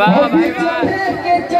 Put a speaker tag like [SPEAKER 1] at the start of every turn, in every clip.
[SPEAKER 1] 拜拜。在中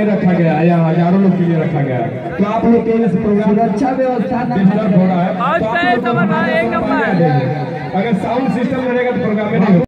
[SPEAKER 1] नहीं रखा गया है या हज़ारों लोग के लिए रखा गया है। तो आप लोग के लिए से प्रोग्राम
[SPEAKER 2] सुरक्षा व्यवस्था
[SPEAKER 1] डिस्टर्ब हो रहा है तो। अगर साउंड सिस्टम रहेगा तो प्रोग्राम में नहीं